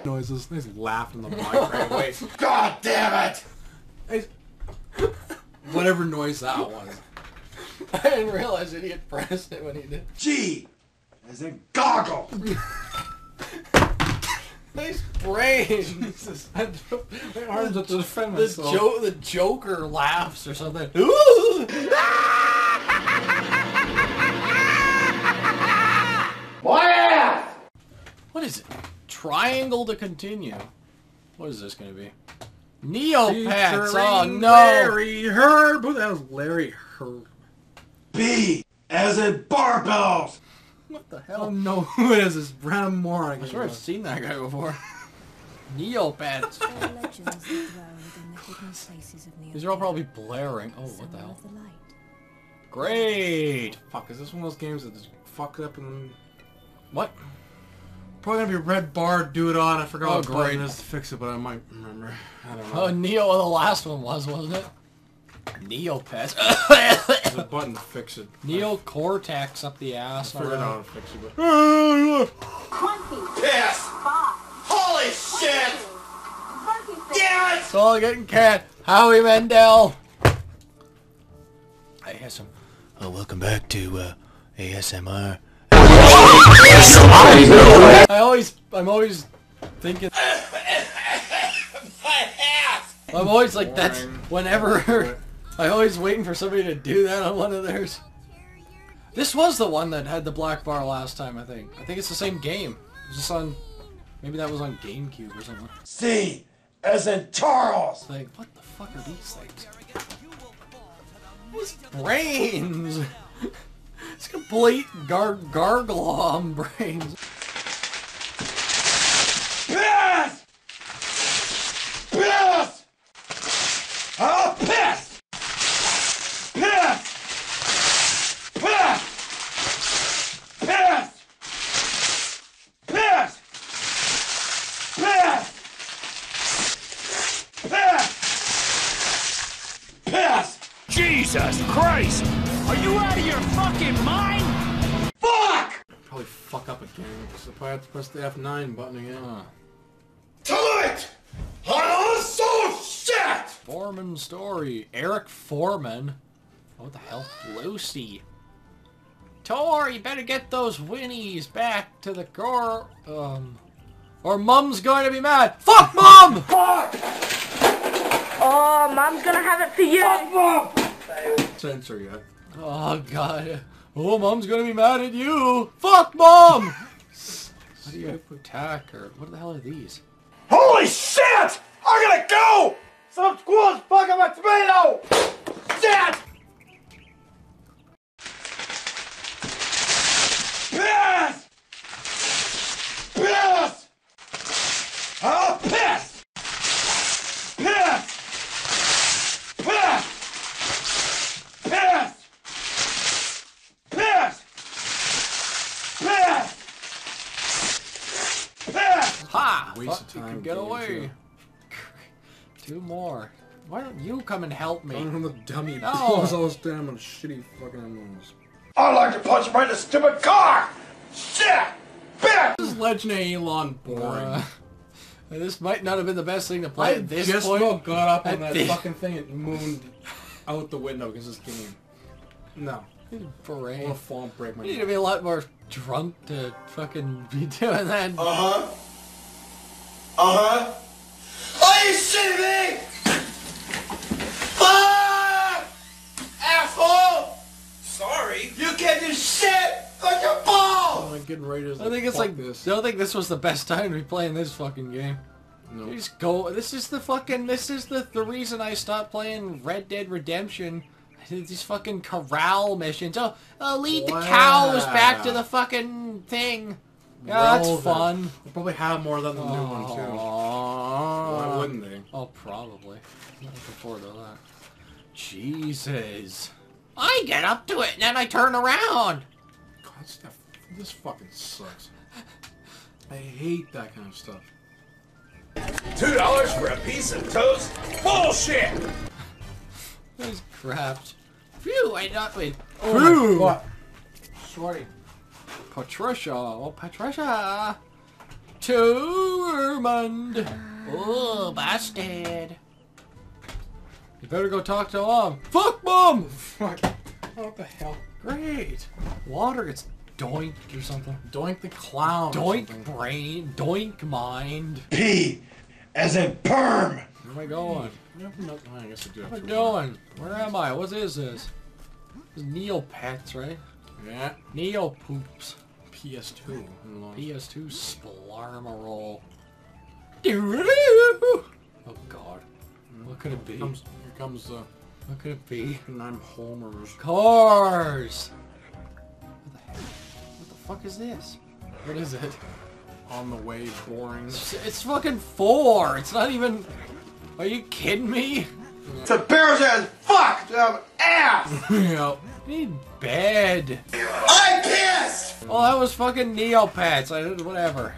noises. He's laughing in the mic right away. God damn it! He's- Whatever noise that was. I didn't realize that he had pressed it when he did. G as in goggle. Nice brain. Jesus. I had to put my arms up to defend The, myself. jo- the Joker laughs or something. Ooh! What is it? Triangle to continue. What is this going to be? Neopets. Oh no! Larry Herb. Who the hell's Larry Herb? B as in barbells. What the I don't hell? know who it is. This random moron. I'm sure I've seen that guy before. Neopets. There are legends that dwell within the hidden places of These are all probably blaring. Oh, what the hell? of the light. Great. Fuck, is this one of those games that just fucked up and What? Probably gonna be red bar, do it on. I forgot Oh, what button great. is to fix it, but I might remember. I don't know. Oh, know. Neo, the last one was, wasn't it? Neopets. There's a button to fix it. Neo Cortex up the ass. I figured out around. how to fix it, but... Piss! Holy shit! Damn it! It's all getting cat. Howie Mandel. I hear some. Oh, welcome back to uh, ASMR. I always, I'm always thinking. I'm always like that's whenever. I always waiting for somebody to do that on one of theirs. This was the one that had the black bar last time, I think. I think it's the same game. It's just on. Maybe that was on GameCube or something. C as in Charles. Like, what the fuck are these things? Brains! it's complete gar garglom brains. Piss! Piss! Oh, piss! Piss! Piss! Piss! Piss! Piss! Piss! Piss! Jesus Christ! Are you out of your fucking mind? Fuck! Probably fuck up again. So I probably have to press the F9 button again. Huh. Tonight! Oh, so shit! Foreman story. Eric Foreman. Oh, what the hell? Lucy. Tor, you better get those winnies back to the core. Um. Or Mum's going to be mad. Fuck Mum! Fuck! Oh, Mom's gonna have it for you. Fuck Censor yet. Oh god. Oh, mom's gonna be mad at you. Fuck mom. How do you attack her? What the hell are these? Holy shit! I gotta go! Some squirrel's fucking my tomato! Shit! Piss! Piss! Oh, piss! Piss! Piss! Piss! Piss! Piss! Piss! Ha! Waste Fuck, of you time can get game, away. Two more. Why don't you come and help me? don't know the dummy No. pulls all this damn on shitty fucking animals. I'd like to punch right in the stupid car! Shit! Bitch! This is Legend of Elon boring. Uh, this might not have been the best thing to play I at this just point. about got up on that this- fucking thing and mooned out the window because this game. No. I'm gonna fall and break my You need to be a lot more drunk to fucking be doing that. Uh-huh. Uh-huh. Are you shitting me? Ah! Asshole! Sorry. You can't do shit on your balls! I'm like getting ready to I think it's fuck like this. I don't think this was the best time to be playing this fucking game. No. You just go. This is the fucking. This is the the reason I stopped playing Red Dead Redemption. These fucking corral missions. Oh, oh lead the cows back to the fucking thing. Yeah, that's Relevant. fun. They probably have more than the new one too. Why wouldn't they? Oh, probably. I'm looking forward to that. Jesus. I get up to it and then I turn around. God, stuff. This fucking sucks. I hate that kind of stuff. Two dollars for a piece of toast? Bullshit! This crap. Phew, I not wait. Oh Phew! What? Shorty. Patricia. Oh, Patricia. To Ormond. Oh, bastard. You better go talk to mom. Fuck mom! Fuck. What the hell? Great. Water gets doinked or something. Doink the clown. Doink something. brain. Doink mind. P as in perm. Where am I going? Yeah, I guess I do have am I to doing? Where am I? What is this? This is Neopets, right? Yeah. Neopoops. PS2. PS2 Splarmarole. Oh god. Hmm. What could it be? Here comes, here comes the What could it be? And I'm homers. Cars! What the heck? What the fuck is this? What is it? On the way, boring. It's, it's fucking four! It's not even... Are you kidding me? It's embarrassing as fuck to have an ass. yep. I need bed. I'm pissed. Oh, that was fucking Neopets. I whatever.